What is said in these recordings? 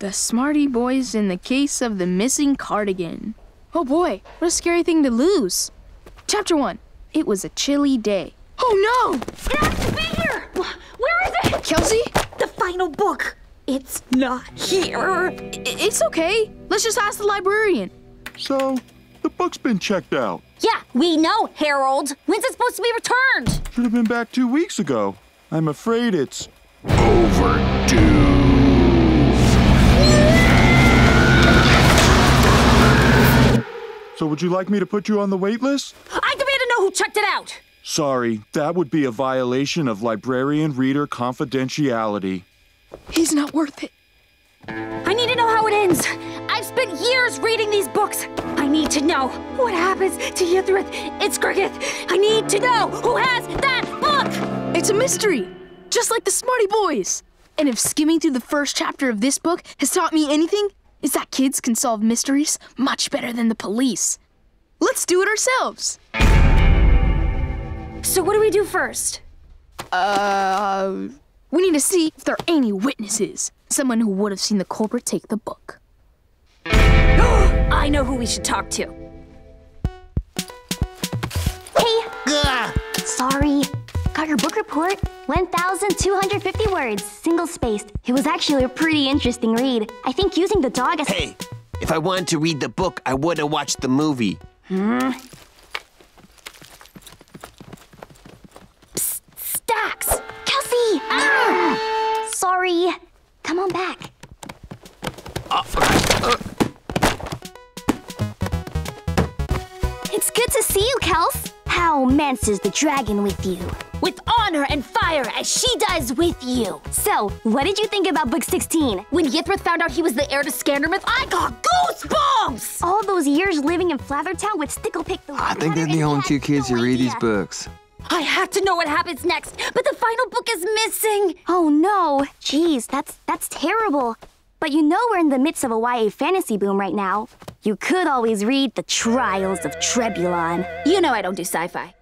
The Smarty Boys in the case of the missing cardigan. Oh boy, what a scary thing to lose. Chapter 1 It was a chilly day. Oh no! It has to be here! Where is it? Kelsey? The final book. It's not here. It's okay. Let's just ask the librarian. So, the book's been checked out. Yeah, we know, Harold. When's it supposed to be returned? Should have been back two weeks ago. I'm afraid it's overdue. So, would you like me to put you on the wait list? I demand to know who checked it out. Sorry, that would be a violation of librarian reader confidentiality. He's not worth it. I need to know how it ends. I've spent years reading these books. I need to know what happens to Yithrith. It's Cricket. I need to know who has that book. It's a mystery, just like the Smarty Boys. And if skimming through the first chapter of this book has taught me anything, it's that kids can solve mysteries much better than the police. Let's do it ourselves. So what do we do first? Uh, we need to see if there are any witnesses. Someone who would have seen the culprit take the book. I know who we should talk to. Hey. Sorry. Got your book report. 1,250 words, single spaced. It was actually a pretty interesting read. I think using the dog as. Hey, if I wanted to read the book, I would have watched the movie. Hmm. Stacks! Kelsey! Ah! Sorry. Come on back. It's good to see you, Kels. Menses the dragon with you? With honor and fire as she does with you. So, what did you think about book 16? When Yithrith found out he was the heir to Scandermouth, I got goosebumps! All those years living in Flathertown with Sticklepick the I think they're the only two kids who read these books. I have to know what happens next, but the final book is missing. Oh no. Jeez, that's that's terrible. But you know we're in the midst of a YA fantasy boom right now. You could always read The Trials of Trebulon. You know I don't do sci-fi.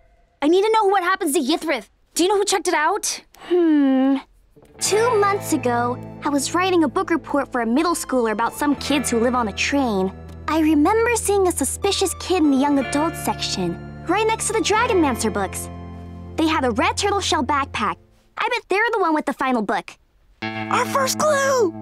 I need to know what happens to Yithrith. Do you know who checked it out? Hmm. Two months ago, I was writing a book report for a middle schooler about some kids who live on a train. I remember seeing a suspicious kid in the young adult section, right next to the Dragonmancer books. They had a red turtle shell backpack. I bet they're the one with the final book. Our first clue!